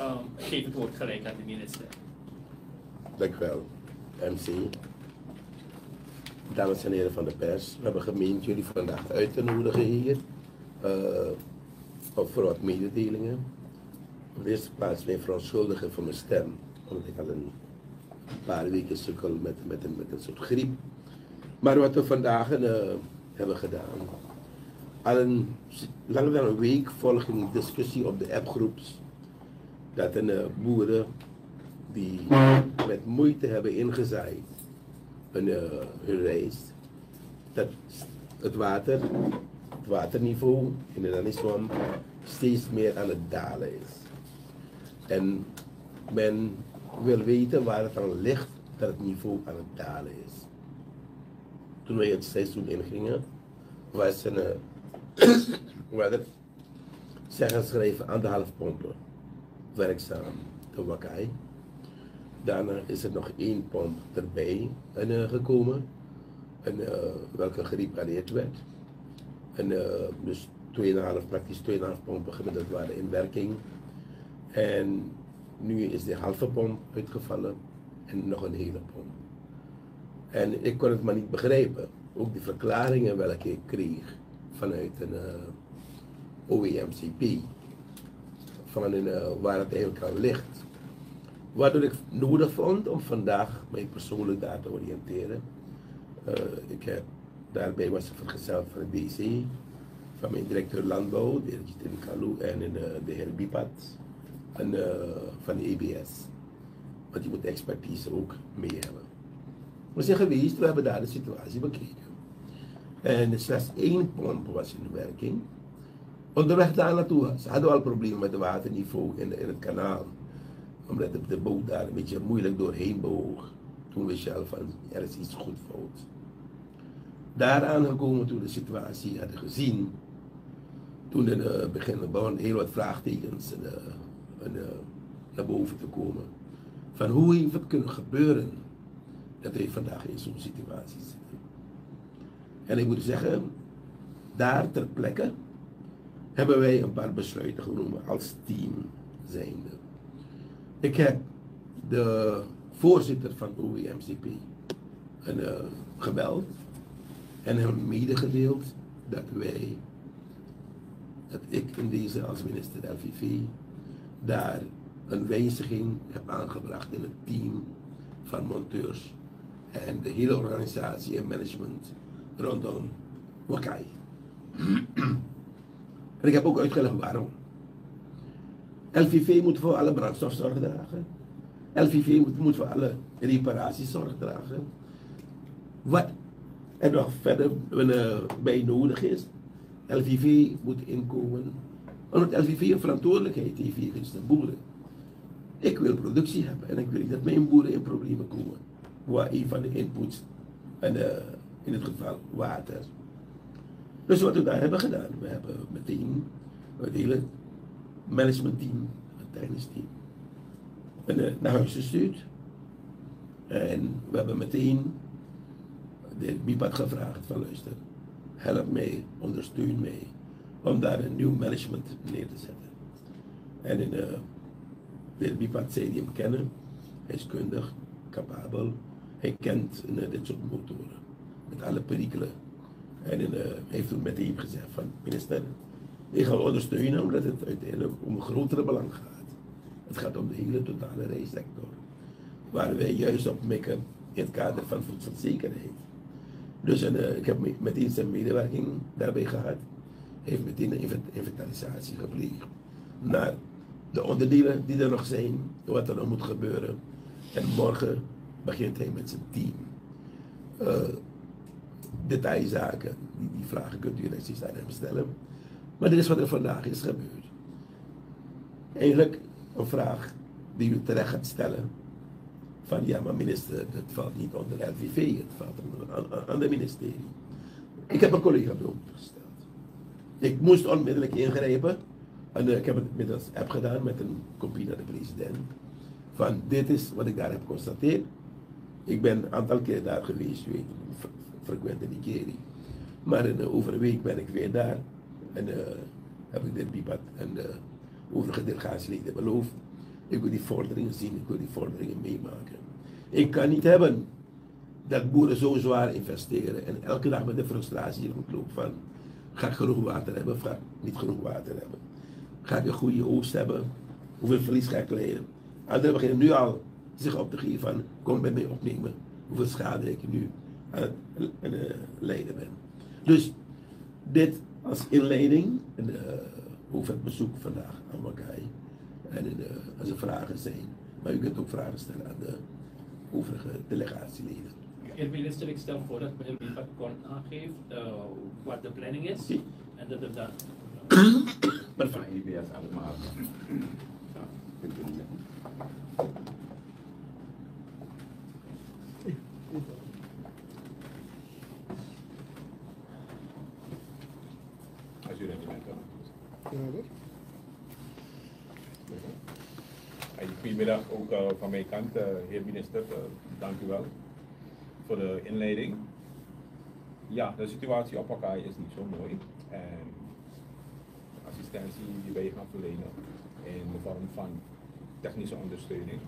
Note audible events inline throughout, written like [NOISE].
um, geef het woord gelijk aan de minister. Dank u wel, MC. Dames en heren van de pers, we hebben gemeend jullie vandaag uit te nodigen hier. Uh, voor wat mededelingen. Op de eerste plaats ik verontschuldigen voor mijn stem. Omdat ik al een paar weken sukkel met, met, een, met soort griep. Maar wat we vandaag uh, hebben gedaan. Al een, langer dan een week volgt een discussie op de appgroeps. Dat een uh, boeren die met moeite hebben ingezaaid hun, uh, hun rijst. Dat het water, het waterniveau in de Daniswam steeds meer aan het dalen is. En men wil weten waar het aan ligt dat het niveau aan het dalen is. Toen wij het seizoen ingingen, was een, [COUGHS] uh, zeggen schrijven anderhalf pompen werkzaam te Wakai. Daarna is er nog één pomp erbij en, uh, gekomen, en, uh, welke gerepareerd werd. En uh, dus 2,5, praktisch 2,5 pompen gemiddeld waren in werking. En nu is de halve pomp uitgevallen en nog een hele pomp. En ik kon het maar niet begrijpen. Ook die verklaringen welke ik kreeg vanuit een uh, OEMCP, uh, waar het eigenlijk aan ligt. Waardoor ik nodig vond om vandaag mij persoonlijk daar te oriënteren. Uh, ik heb, daarbij was ik vergezeld van het BC, van mijn directeur landbouw, de heer Jitin Kalu en de, de heer Bipat en, van de EBS. Want die moet de expertise ook mee hebben. We zijn geweest, we hebben daar de situatie bekeken. En slechts één pomp was in werking. Onderweg daar naartoe, ze hadden al problemen met het waterniveau in, het kanaal. Omdat de, boot daar een beetje moeilijk doorheen bewoog. Toen wist je al van, er is iets goed fout. Daaraan gekomen toen de situatie hadden gezien. Toen in het begin begonnen heel wat vraagtekens uh, uh, naar boven te komen. Van hoe heeft het kunnen gebeuren dat wij vandaag in zo'n situatie zitten. En ik moet zeggen, daar ter plekke hebben wij een paar besluiten genomen als team zijnde. Ik heb de voorzitter van OEMCP een, uh, gebeld en hem medegedeeld dat wij, dat ik in deze als minister LVV daar een wijziging heb aangebracht in het team van monteurs en de hele organisatie en management rondom Wakai. En ik heb ook uitgelegd waarom. LVV moet voor alle brandstofzorg dragen. LVV moet, voor alle reparatiezorg dragen. Wat er nog verder bij nodig is, LVV moet inkomen. Omdat LVV een verantwoordelijkheid heeft jegens de boeren. Ik wil productie hebben en ik wil niet dat mijn boeren in problemen komen. Waar een van de inputs, en uh, in het geval water. Dus wat we daar hebben gedaan, we hebben meteen het hele managementteam, het technisch uh, naar huis gestuurd. En we hebben meteen de BIPAD gevraagd van luister, help mij, ondersteun mij om daar een nieuw management neer te zetten. En in, uh, de BIPAD zei die hem kennen, hij is kundig, capabel, hij kent uh, dit soort motoren, met alle perikelen. En hij heeft toen meteen gezegd van minister, ik ga ondersteunen omdat het uiteindelijk om een grotere belang gaat. Het gaat om de hele totale reissector, waar wij juist op mikken in het kader van voedselzekerheid. Dus en, uh, ik heb meteen zijn medewerking daarbij gehad. Heeft meteen een inventarisatie gepleegd naar de onderdelen die er nog zijn, wat er nog moet gebeuren. En morgen begint hij met zijn team. Uh, detailzaken, die, die vragen kunt u rechts aan hem stellen. Maar dit is wat er vandaag is gebeurd. Eigenlijk een vraag die u terecht gaat stellen. Van ja, maar minister, het valt niet onder LVV, het valt onder aan de ministerie. Ik heb een collega beroep gesteld. Ik moest onmiddellijk ingrijpen. En ik heb het middels app gedaan met een kopie naar de president. Van dit is wat ik daar heb geconstateerd. Ik ben een aantal keer daar geweest, weet frequent in. Maar uh, over een week ben ik weer daar. En uh, heb ik dit bipat en de overige delegatieleden beloofd Ik wil die vorderingen zien, ik wil die vorderingen meemaken. Ik kan niet hebben dat boeren zo zwaar investeren en elke dag met de frustratie rondlopen van ga ik genoeg water hebben of niet genoeg water hebben. Ga ik een goede oogst hebben? Hoeveel verlies ga ik leiden? Anderen beginnen nu al zich op te geven van kom bij mij opnemen hoeveel schade ik nu aan het het lijden ben. Dus dit als inleiding en, eh, over het bezoek vandaag aan Wakai. En eh, als er vragen zijn, maar u kunt ook vragen stellen aan de overige delegatieleden. Heer minister, ik stel voor dat meneer Bipa kort aangeeft uh, wat de planning is en dat [COUGHS] het dan. Perfect. IBS allemaal. Als u ready bent dan. Hey, Goedemiddag ook eh, van mijn kant, eh, heer minister. eh, dank u wel voor de inleiding. Ja, de situatie op elkaar is niet zo mooi. En de assistentie die wij gaan verlenen in de vorm van technische ondersteuning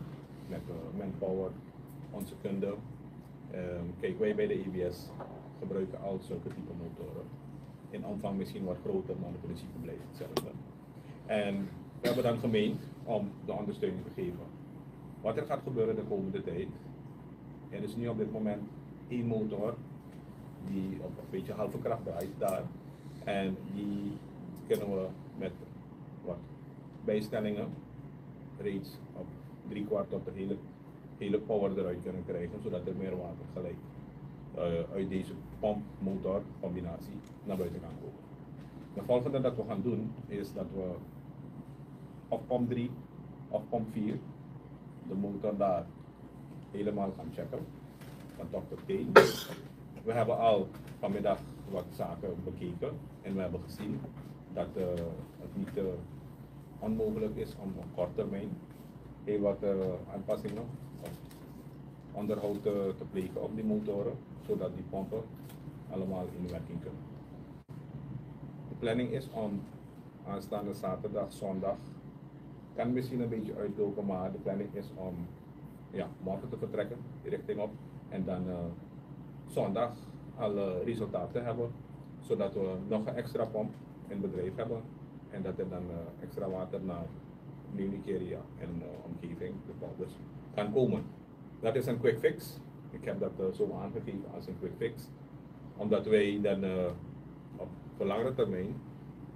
met manpower, onze kunde. Ehm, kijk, wij bij de EBS gebruiken al zulke type motoren. In omvang misschien wat groter, maar het principe blijft hetzelfde. En we hebben dan gemeend om de ondersteuning te geven. Wat er gaat gebeuren de komende tijd. Er is nu op dit moment één motor die op een beetje halve kracht draait daar. En die kunnen we met wat bijstellingen reeds op drie kwart tot de hele, hele power eruit kunnen krijgen, zodat er meer water gelijk eh, uit deze pompmotor combinatie naar buiten kan komen. De volgende dat we gaan doen is dat we op pomp 3 of pomp 4 de motor daar helemaal gaan checken, van tot teen. We hebben al vanmiddag wat zaken bekeken en we hebben gezien dat eh, het niet eh, onmogelijk is om op korte termijn heel wat eh, aanpassingen of onderhoud te plegen op die motoren, zodat die pompen allemaal in werking kunnen. De planning is om aanstaande zaterdag, zondag, kan misschien een beetje uitlopen, maar de planning is om ja, morgen te vertrekken, die richting op, en dan eh, zondag alle resultaten hebben, zodat we nog een extra pomp in bedrijf hebben en dat er dan eh, extra water naar New Nigeria en eh, omgeving, de polders, kan komen. Dat is een quick fix. Ik heb dat zo aangegeven als een quick fix, omdat wij dan op langere termijn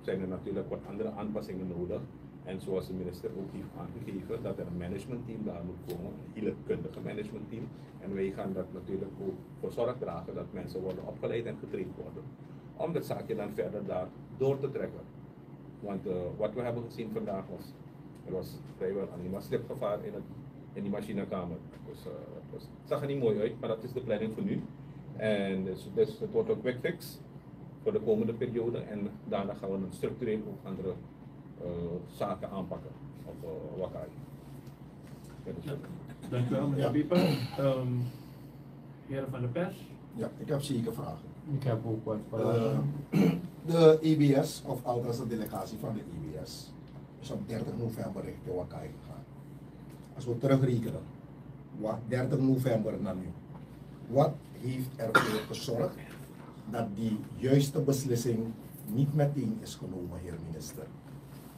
zijn er natuurlijk wat andere aanpassingen nodig. En zoals de minister ook heeft aangegeven, dat er een managementteam daar moet komen, een hele kundige managementteam. En wij gaan dat natuurlijk ook voor zorg dragen dat mensen worden opgeleid en getraind worden. Om dat zaakje dan verder daar door te trekken. Want eh, wat we hebben gezien vandaag was, er was vrijwel alleen slipgevaar in, het, in die machinekamer. Dus eh, het, was, zag er niet mooi uit, maar dat is de planning voor nu. En dus, dus het wordt een quick fix voor de komende periode. En daarna gaan we een structureel ook andere zaken aanpakken op uh, Wakai. Dank u wel, meneer Ja. Bipa. Ehm, heren van de pers. Ja, ik heb zeker vragen. Ik heb ook wat Eh, vragen. [CLEARS THROAT] de EBS, of althans de delegatie van de EBS, is op 30 november richting Wakai gegaan. Als we terugrekenen, wat 30 november naar nu, wat heeft ervoor gezorgd dat die juiste beslissing niet meteen is genomen, heer minister?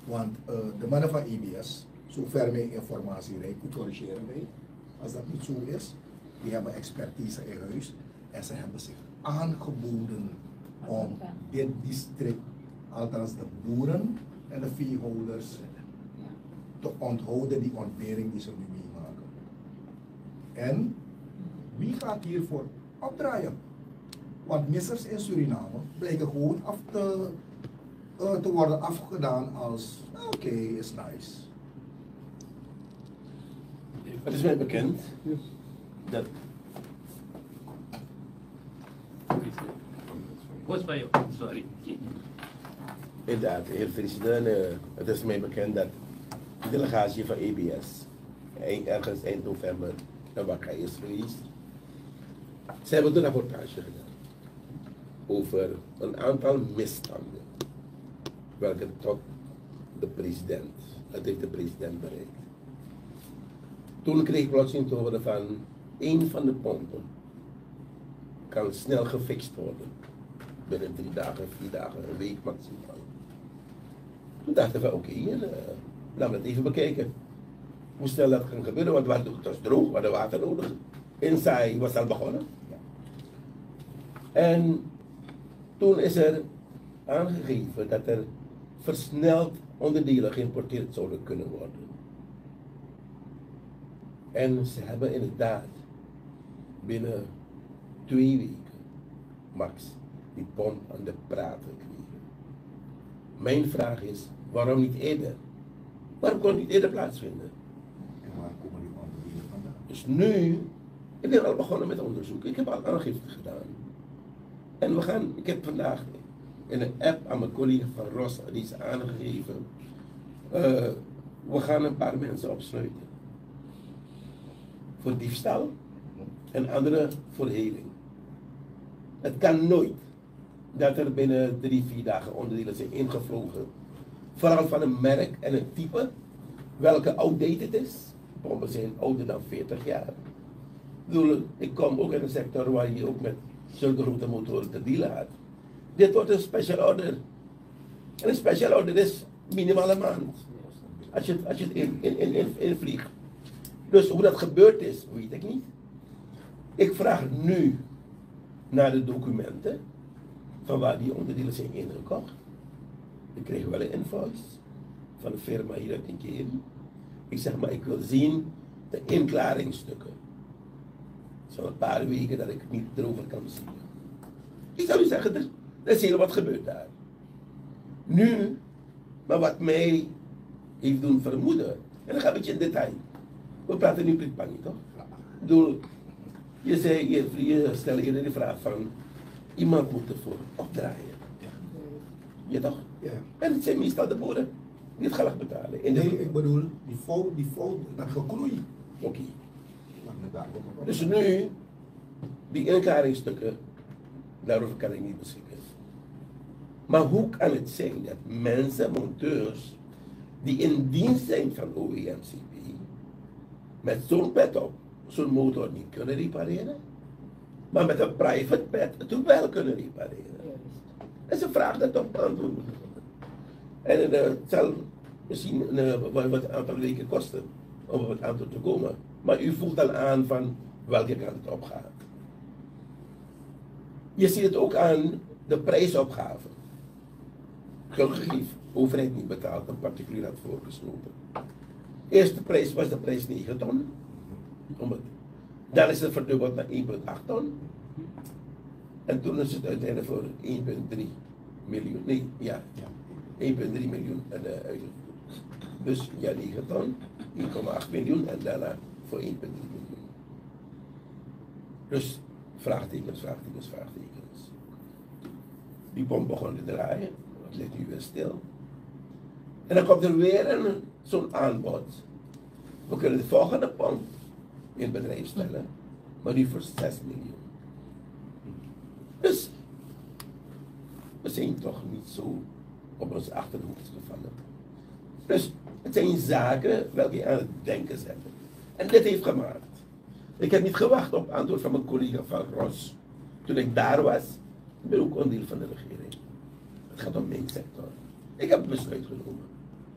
Want eh, de mannen van EBS, zover mijn informatie reikt, corrigeren mij, als dat niet zo is, die hebben expertise in huis en ze hebben zich aangeboden om dit district, althans de boeren en de veehouders, te onthouden die ontbering die ze nu meemaken. En wie gaat hiervoor opdraaien? Want missers in Suriname blijken gewoon af te, eh, te worden afgedaan als oké, is nice. Het is mij bekend dat Was bij jou, sorry. Inderdaad, heer president, eh, het is mij bekend dat de delegatie van EBS ergens eind november naar Wakai is geweest. Ze hebben een rapportage gedaan over een aantal misstanden welke tot de president, dat heeft de president bereikt. Toen kreeg ik plotseling te horen van één van de pompen kan snel gefixt worden. Binnen drie dagen, vier dagen, een week maximaal. Toen dachten we, oké, okay, uh, laten we het even bekijken. Hoe snel dat kan gebeuren, want het was droog, we hadden water nodig. Insaai was al begonnen. En toen is er aangegeven dat er versneld onderdelen geïmporteerd zouden kunnen worden. En ze hebben inderdaad binnen twee weken, max, die pomp aan de praten gekregen. Mijn vraag is, waarom niet eerder? Waarom kon het niet eerder plaatsvinden? En waar komen die onderdelen vandaan? Dus nu, ik ben al begonnen met onderzoek. Ik heb al aangifte gedaan. En we gaan, ik heb vandaag in een app aan mijn collega van Ros, die is aangegeven. Uh, we gaan een paar mensen opsluiten. Voor diefstal en andere voor heling. Het kan nooit dat er binnen drie, vier dagen onderdelen zijn ingevlogen. Vooral van een merk en een type, welke outdated is. Pompen zijn ouder dan 40 jaar. Ik, bedoel, ik kom ook in een sector waar je ook met zulke grote motoren te dealen had. Dit wordt een special order. En een special order is minimaal maand. Als je, als je het in, in, in, in, invliegt. Dus hoe dat gebeurd is, weet ik niet. Ik vraag nu naar de documenten van waar die onderdelen zijn ingekocht. Ik kreeg wel een invoice van de firma hier uit Inkeri. Ik zeg maar, ik wil zien de inklaringsstukken. Het is al een paar weken dat ik niet erover kan zien. Ik zou u zeggen, er is heel wat gebeurd daar. Nu, maar wat mij heeft doen vermoeden, en dan ga ik een beetje in detail. We praten nu Pritpangi, toch? Ik bedoel, je, zei, je, je stelde eerder de vraag van, iemand moet ervoor opdraaien. Ja toch? Ja. En het zijn meestal de boeren die het geld betalen. De Nee, ik bedoel, die fout, die fout, dat geknoei. Oké. Dus nu, die inklaringsstukken, daarover kan ik niet beschikken. Maar hoe kan het zijn dat mensen, monteurs, die in dienst zijn van OEMCP, met zo'n pet op, zo'n motor niet kunnen repareren, maar met een private pet het wel kunnen repareren? Dat is een vraag dat op antwoord moet worden. En uh, het zal misschien uh, wat, wat aantal weken kosten om op het antwoord te komen. Maar u voelt al aan van welke kant het op gaat. Je ziet het ook aan de prijsopgave. De overheid niet betaald, een particulier had voorgesloten. Eerste prijs was de prijs 9 ton. Dan is het verdubbeld naar 1,8 ton. En toen is het uiteindelijk voor 1,3 miljoen. Nee, ja, 1,3 miljoen en, uitgevoerd. Dus ja, 9 ton, 1,8 miljoen en daarna voor 1,3 miljoen. Dus vraagtekens, vraagtekens, vraagtekens. Die pomp begon te draaien, het ligt nu weer stil. En dan komt er weer zo'n aanbod. We kunnen de volgende pomp in bedrijf stellen, maar nu voor 6 miljoen. Dus we zijn toch niet zo op ons achterhoofd gevallen. Dus het zijn zaken welke je aan het denken zetten. En dit heeft gemaakt. Ik heb niet gewacht op antwoord van mijn collega van Ros. Toen ik daar was, ik ben ook onderdeel van de regering. Het gaat om mijn sector. Ik heb besluit genomen.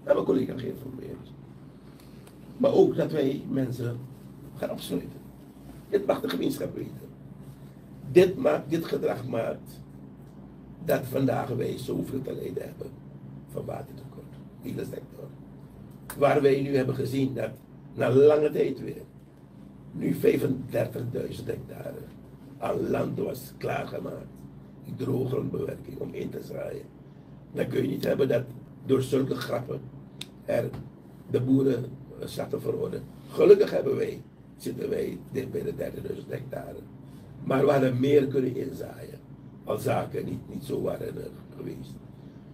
En mijn collega geïnformeerd. Maar ook dat wij mensen gaan opsluiten. Dit mag de gemeenschap weten. Dit, maakt, dit gedrag maakt dat vandaag wij zoveel te lijden hebben van watertekort. Hele sector. Waar wij nu hebben gezien dat na lange tijd weer nu 35.000 hectare aan land was klaargemaakt. Die drooggrondbewerking om in te zaaien. Dan kun je niet hebben dat door zulke grappen er de boeren slachtoffer worden. Gelukkig hebben wij, zitten wij dicht bij de 30.000 hectare. Maar we hadden meer kunnen inzaaien. Als zaken niet, niet zo waren er geweest.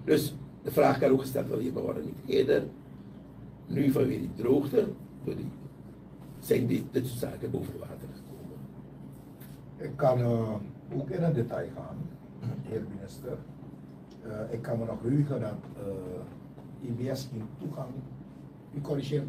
Dus de vraag kan ook gesteld worden, maar worden niet eerder, nu vanwege die droogte, die, zijn die, dit soort zaken boven water gekomen. Ik kan uh, ook in een detail gaan, heer minister. Uh, ik kan me nog heugen dat uh, IBS in toegang, u corrigeert.